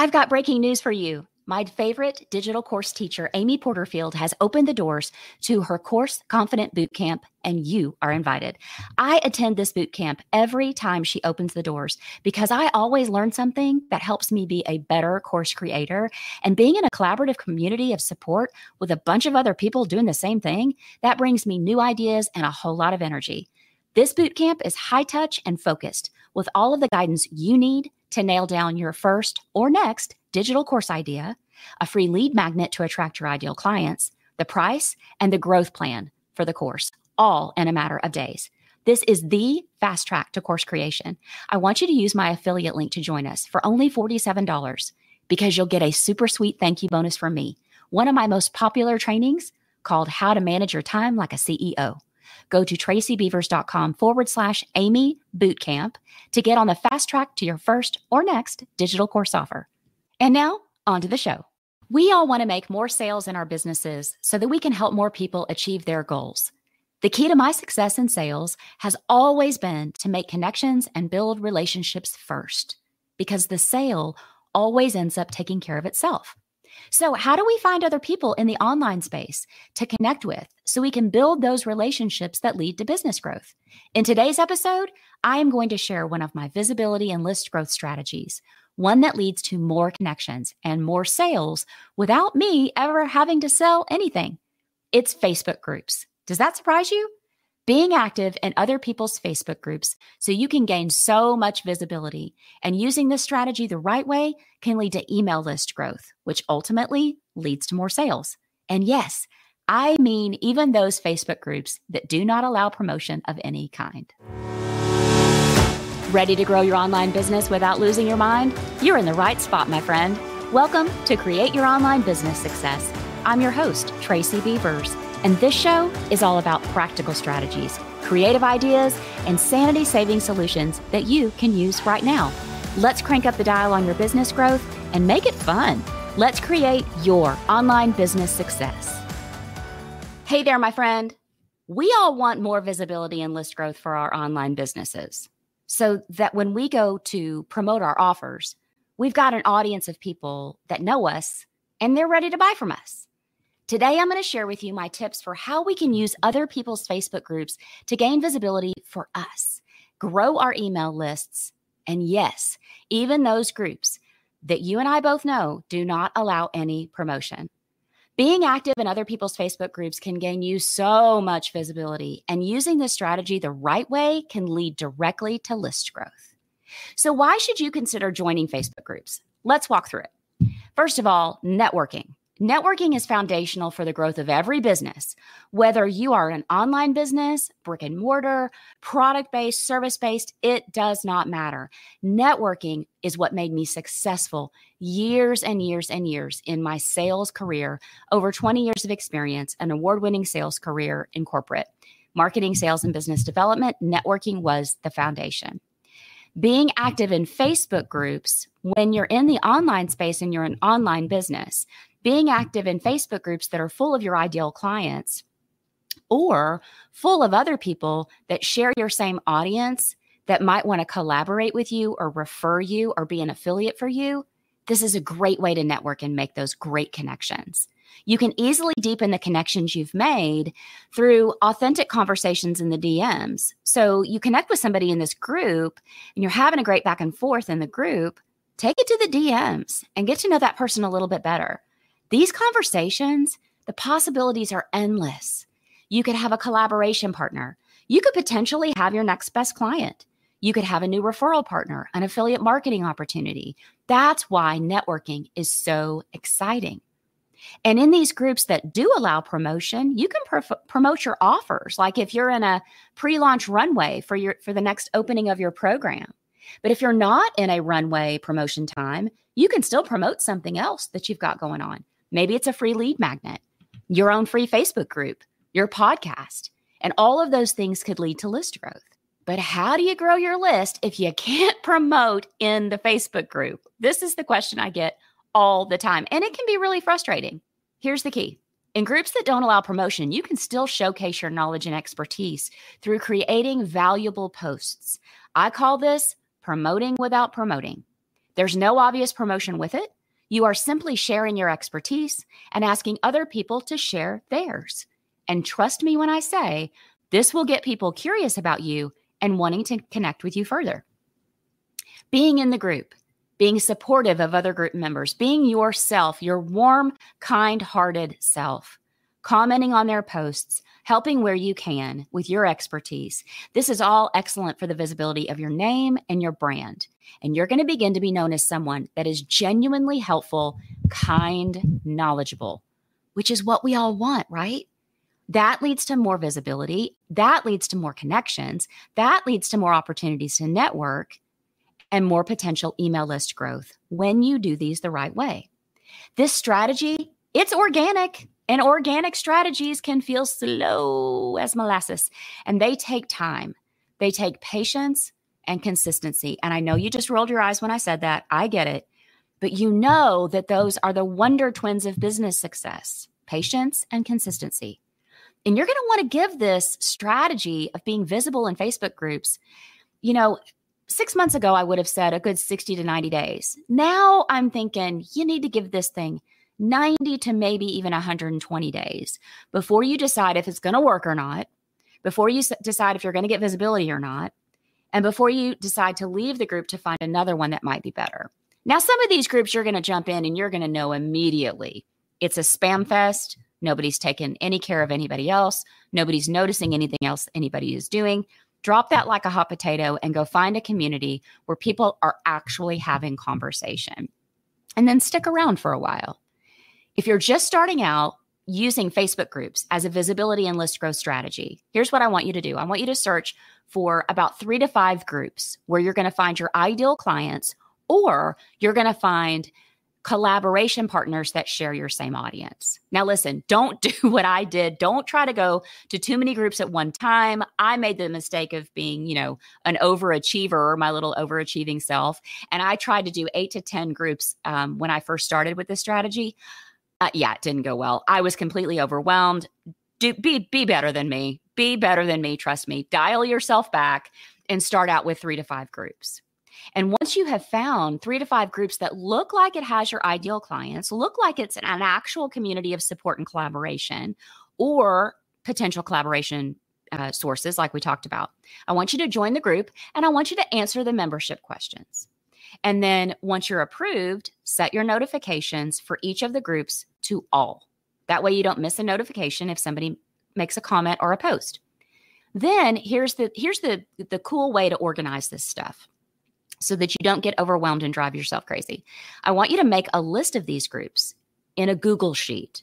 I've got breaking news for you. My favorite digital course teacher, Amy Porterfield, has opened the doors to her Course Confident Bootcamp, and you are invited. I attend this bootcamp every time she opens the doors because I always learn something that helps me be a better course creator. And being in a collaborative community of support with a bunch of other people doing the same thing, that brings me new ideas and a whole lot of energy. This bootcamp is high touch and focused with all of the guidance you need to nail down your first or next digital course idea, a free lead magnet to attract your ideal clients, the price, and the growth plan for the course, all in a matter of days. This is the fast track to course creation. I want you to use my affiliate link to join us for only $47 because you'll get a super sweet thank you bonus from me. One of my most popular trainings called How to Manage Your Time Like a CEO. Go to tracybeavers.com forward slash Amy Bootcamp to get on the fast track to your first or next digital course offer. And now, on to the show. We all want to make more sales in our businesses so that we can help more people achieve their goals. The key to my success in sales has always been to make connections and build relationships first, because the sale always ends up taking care of itself. So, how do we find other people in the online space to connect with so we can build those relationships that lead to business growth? In today's episode, I am going to share one of my visibility and list growth strategies, one that leads to more connections and more sales without me ever having to sell anything. It's Facebook groups. Does that surprise you? Being active in other people's Facebook groups so you can gain so much visibility and using this strategy the right way can lead to email list growth, which ultimately leads to more sales. And yes, I mean even those Facebook groups that do not allow promotion of any kind. Ready to grow your online business without losing your mind? You're in the right spot, my friend. Welcome to Create Your Online Business Success. I'm your host, Tracy Beavers, and this show is all about practical strategies, creative ideas, and sanity saving solutions that you can use right now. Let's crank up the dial on your business growth and make it fun. Let's create your online business success. Hey there, my friend. We all want more visibility and list growth for our online businesses so that when we go to promote our offers, we've got an audience of people that know us and they're ready to buy from us. Today, I'm going to share with you my tips for how we can use other people's Facebook groups to gain visibility for us, grow our email lists, and yes, even those groups that you and I both know do not allow any promotion. Being active in other people's Facebook groups can gain you so much visibility, and using this strategy the right way can lead directly to list growth. So, why should you consider joining Facebook groups? Let's walk through it. First of all, networking. Networking is foundational for the growth of every business, whether you are an online business, brick and mortar, product based, service based, it does not matter. Networking is what made me successful years and years and years in my sales career, over 20 years of experience, an award winning sales career in corporate. Marketing, sales, and business development, networking was the foundation being active in Facebook groups when you're in the online space and you're an online business being active in Facebook groups that are full of your ideal clients or full of other people that share your same audience that might want to collaborate with you or refer you or be an affiliate for you, this is a great way to network and make those great connections. You can easily deepen the connections you've made through authentic conversations in the DMs. So you connect with somebody in this group and you're having a great back and forth in the group, take it to the DMs and get to know that person a little bit better. These conversations, the possibilities are endless. You could have a collaboration partner. You could potentially have your next best client. You could have a new referral partner, an affiliate marketing opportunity. That's why networking is so exciting. And in these groups that do allow promotion, you can pr- promote your offers. Like if you're in a pre-launch runway for your for the next opening of your program. But if you're not in a runway promotion time, you can still promote something else that you've got going on. Maybe it's a free lead magnet, your own free Facebook group, your podcast, and all of those things could lead to list growth. But how do you grow your list if you can't promote in the Facebook group? This is the question I get all the time, and it can be really frustrating. Here's the key in groups that don't allow promotion, you can still showcase your knowledge and expertise through creating valuable posts. I call this promoting without promoting. There's no obvious promotion with it. You are simply sharing your expertise and asking other people to share theirs. And trust me when I say this will get people curious about you and wanting to connect with you further. Being in the group, being supportive of other group members, being yourself, your warm, kind hearted self, commenting on their posts, helping where you can with your expertise. This is all excellent for the visibility of your name and your brand. And you're going to begin to be known as someone that is genuinely helpful, kind, knowledgeable, which is what we all want, right? That leads to more visibility. That leads to more connections. That leads to more opportunities to network and more potential email list growth when you do these the right way. This strategy, it's organic. And organic strategies can feel slow as molasses, and they take time. They take patience and consistency. And I know you just rolled your eyes when I said that. I get it. But you know that those are the wonder twins of business success patience and consistency. And you're going to want to give this strategy of being visible in Facebook groups. You know, six months ago, I would have said a good 60 to 90 days. Now I'm thinking you need to give this thing 90 to maybe even 120 days before you decide if it's going to work or not, before you decide if you're going to get visibility or not, and before you decide to leave the group to find another one that might be better. Now, some of these groups you're going to jump in and you're going to know immediately it's a spam fest. Nobody's taking any care of anybody else. Nobody's noticing anything else anybody is doing. Drop that like a hot potato and go find a community where people are actually having conversation. And then stick around for a while. If you're just starting out using Facebook groups as a visibility and list growth strategy, here's what I want you to do I want you to search for about three to five groups where you're going to find your ideal clients or you're going to find collaboration partners that share your same audience. Now, listen, don't do what I did. Don't try to go to too many groups at one time. I made the mistake of being, you know, an overachiever, my little overachieving self. And I tried to do eight to 10 groups um, when I first started with this strategy. Uh, yeah, it didn't go well. I was completely overwhelmed. Do, be be better than me. Be better than me. Trust me. Dial yourself back and start out with three to five groups. And once you have found three to five groups that look like it has your ideal clients, look like it's an, an actual community of support and collaboration, or potential collaboration uh, sources, like we talked about, I want you to join the group and I want you to answer the membership questions. And then once you're approved, set your notifications for each of the groups to all. That way you don't miss a notification if somebody makes a comment or a post. Then here's the here's the the cool way to organize this stuff so that you don't get overwhelmed and drive yourself crazy. I want you to make a list of these groups in a Google sheet.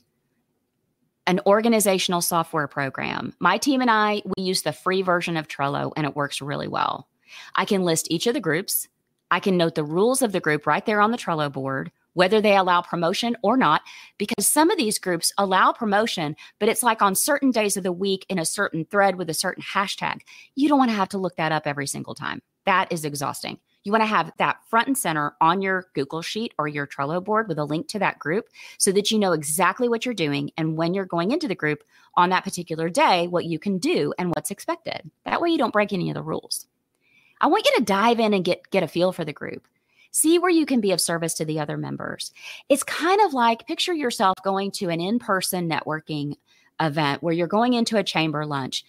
An organizational software program. My team and I, we use the free version of Trello and it works really well. I can list each of the groups. I can note the rules of the group right there on the Trello board, whether they allow promotion or not, because some of these groups allow promotion, but it's like on certain days of the week in a certain thread with a certain hashtag. You don't want to have to look that up every single time. That is exhausting. You want to have that front and center on your Google Sheet or your Trello board with a link to that group so that you know exactly what you're doing and when you're going into the group on that particular day, what you can do and what's expected. That way you don't break any of the rules. I want you to dive in and get get a feel for the group. See where you can be of service to the other members. It's kind of like picture yourself going to an in-person networking event where you're going into a chamber lunch.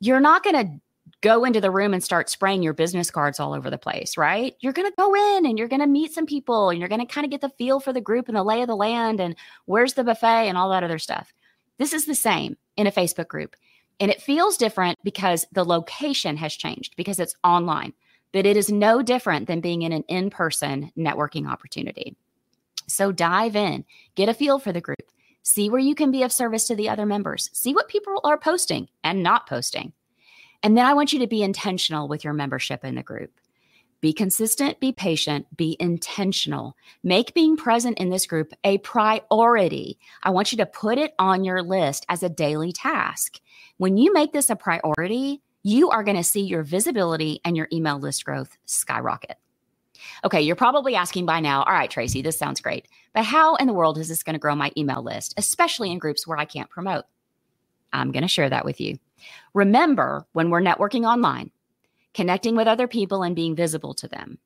You're not going to go into the room and start spraying your business cards all over the place, right? You're going to go in and you're going to meet some people and you're going to kind of get the feel for the group and the lay of the land and where's the buffet and all that other stuff. This is the same in a Facebook group. And it feels different because the location has changed because it's online, but it is no different than being in an in person networking opportunity. So dive in, get a feel for the group, see where you can be of service to the other members, see what people are posting and not posting. And then I want you to be intentional with your membership in the group. Be consistent, be patient, be intentional. Make being present in this group a priority. I want you to put it on your list as a daily task. When you make this a priority, you are going to see your visibility and your email list growth skyrocket. Okay, you're probably asking by now, all right, Tracy, this sounds great, but how in the world is this going to grow my email list, especially in groups where I can't promote? I'm going to share that with you. Remember, when we're networking online, connecting with other people and being visible to them,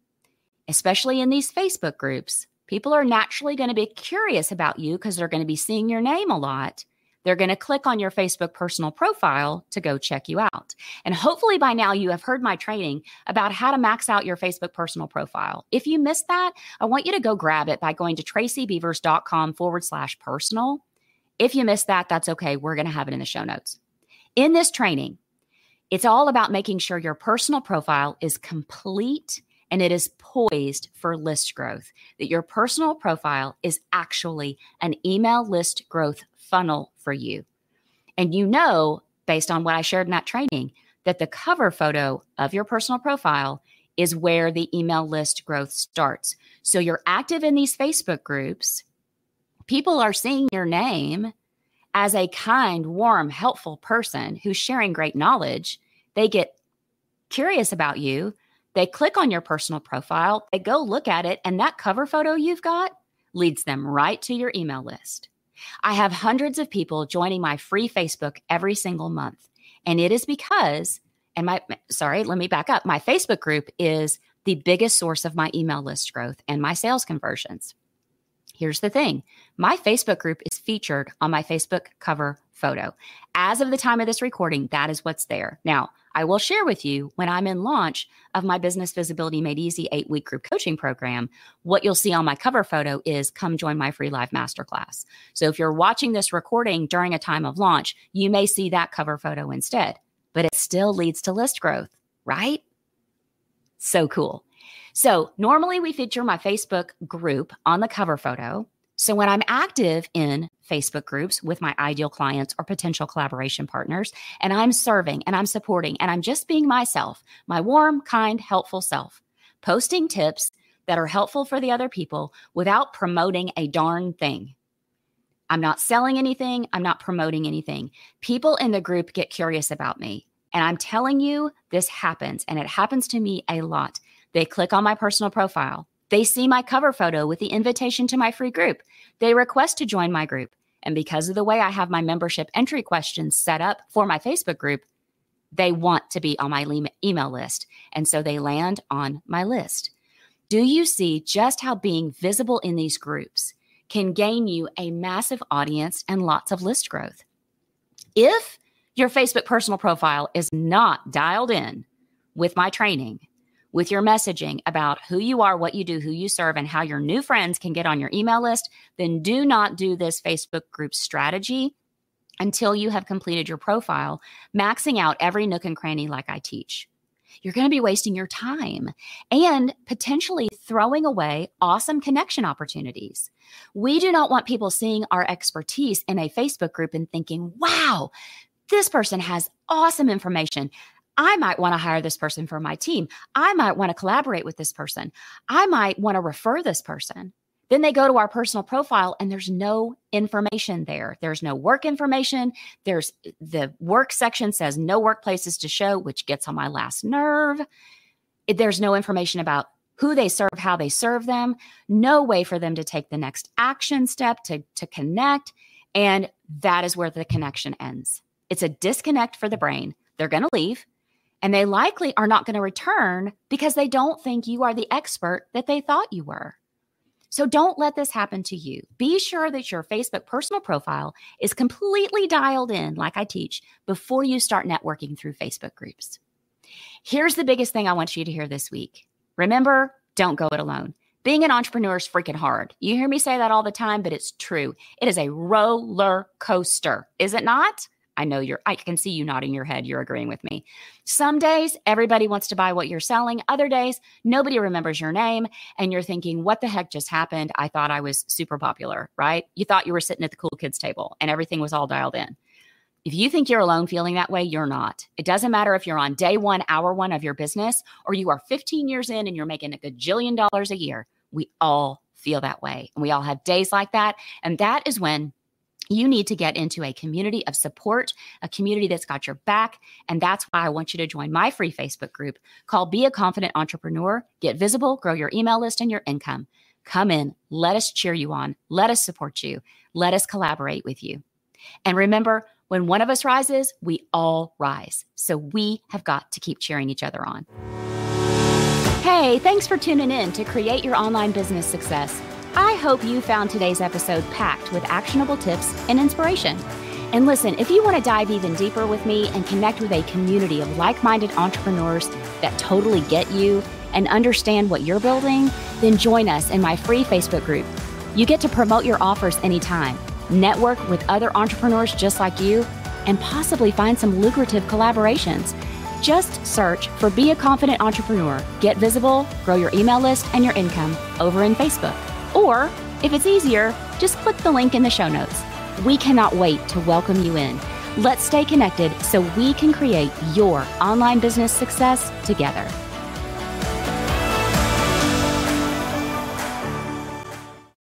especially in these Facebook groups, people are naturally going to be curious about you because they're going to be seeing your name a lot. They're going to click on your Facebook personal profile to go check you out. And hopefully by now you have heard my training about how to max out your Facebook personal profile. If you missed that, I want you to go grab it by going to tracybeavers.com forward slash personal. If you missed that, that's okay. We're going to have it in the show notes. In this training, it's all about making sure your personal profile is complete and it is poised for list growth, that your personal profile is actually an email list growth funnel for you. And you know, based on what I shared in that training, that the cover photo of your personal profile is where the email list growth starts. So you're active in these Facebook groups. People are seeing your name as a kind, warm, helpful person who's sharing great knowledge. They get curious about you. They click on your personal profile, they go look at it, and that cover photo you've got leads them right to your email list. I have hundreds of people joining my free Facebook every single month. And it is because, and my, sorry, let me back up. My Facebook group is the biggest source of my email list growth and my sales conversions. Here's the thing my Facebook group featured on my Facebook cover photo. As of the time of this recording, that is what's there. Now, I will share with you when I'm in launch of my Business Visibility Made Easy eight week group coaching program. What you'll see on my cover photo is come join my free live masterclass. So if you're watching this recording during a time of launch, you may see that cover photo instead, but it still leads to list growth, right? So cool. So normally we feature my Facebook group on the cover photo. So when I'm active in Facebook groups with my ideal clients or potential collaboration partners, and I'm serving and I'm supporting and I'm just being myself, my warm, kind, helpful self, posting tips that are helpful for the other people without promoting a darn thing. I'm not selling anything, I'm not promoting anything. People in the group get curious about me. And I'm telling you, this happens, and it happens to me a lot. They click on my personal profile. They see my cover photo with the invitation to my free group. They request to join my group. And because of the way I have my membership entry questions set up for my Facebook group, they want to be on my email list. And so they land on my list. Do you see just how being visible in these groups can gain you a massive audience and lots of list growth? If your Facebook personal profile is not dialed in with my training, with your messaging about who you are, what you do, who you serve, and how your new friends can get on your email list, then do not do this Facebook group strategy until you have completed your profile, maxing out every nook and cranny like I teach. You're going to be wasting your time and potentially throwing away awesome connection opportunities. We do not want people seeing our expertise in a Facebook group and thinking, wow, this person has awesome information. I might want to hire this person for my team. I might want to collaborate with this person. I might want to refer this person. Then they go to our personal profile and there's no information there. There's no work information. There's the work section says no workplaces to show, which gets on my last nerve. There's no information about who they serve, how they serve them, no way for them to take the next action step to, to connect. And that is where the connection ends. It's a disconnect for the brain. They're going to leave and they likely are not going to return because they don't think you are the expert that they thought you were. So don't let this happen to you. Be sure that your Facebook personal profile is completely dialed in, like I teach, before you start networking through Facebook groups. Here's the biggest thing I want you to hear this week. Remember, don't go it alone. Being an entrepreneur is freaking hard. You hear me say that all the time, but it's true. It is a roller coaster, is it not? I know you're, I can see you nodding your head. You're agreeing with me. Some days, everybody wants to buy what you're selling. Other days, nobody remembers your name. And you're thinking, what the heck just happened? I thought I was super popular, right? You thought you were sitting at the cool kids table and everything was all dialed in. If you think you're alone feeling that way, you're not. It doesn't matter if you're on day one, hour one of your business, or you are 15 years in and you're making a gajillion dollars a year. We all feel that way. And we all have days like that. And that is when you need to get into a community of support, a community that's got your back. And that's why I want you to join my free Facebook group called Be a Confident Entrepreneur. Get visible, grow your email list and your income. Come in, let us cheer you on, let us support you, let us collaborate with you. And remember, when one of us rises, we all rise. So we have got to keep cheering each other on. Hey, thanks for tuning in to Create Your Online Business Success. I hope you found today's episode packed with actionable tips and inspiration. And listen, if you want to dive even deeper with me and connect with a community of like minded entrepreneurs that totally get you and understand what you're building, then join us in my free Facebook group. You get to promote your offers anytime, network with other entrepreneurs just like you, and possibly find some lucrative collaborations. Just search for Be a Confident Entrepreneur, get visible, grow your email list and your income over in Facebook. Or, if it's easier, just click the link in the show notes. We cannot wait to welcome you in. Let's stay connected so we can create your online business success together.